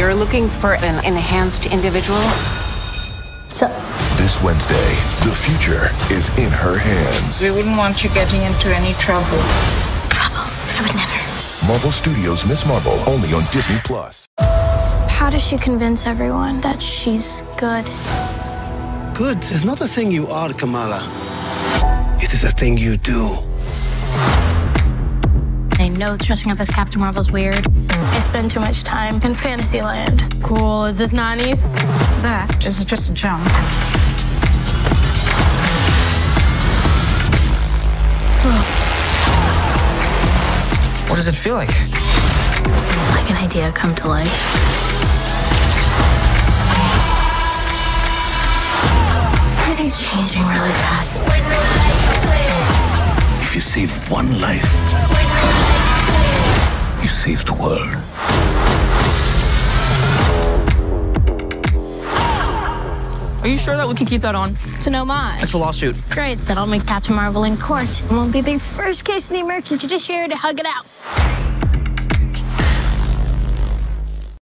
you're looking for an enhanced individual? So, This Wednesday, the future is in her hands. We wouldn't want you getting into any trouble. trouble. I would never. Marvel Studios Ms. Marvel, only on Disney Plus. How does she convince everyone that she's good? Good is not a thing you are, Kamala. It is a thing you do. I know dressing up as Captain Marvel's weird. I spend too much time in Fantasyland. Cool. Is this Nani's? That is just a junk. What does it feel like? Like an idea come to life. Everything's changing really fast. If you save one life, you save the world. Are you sure that we can keep that on? It's an homage. It's a lawsuit. Great. That'll make Captain Marvel in court. And won't be the first case in the American judiciary to hug it out.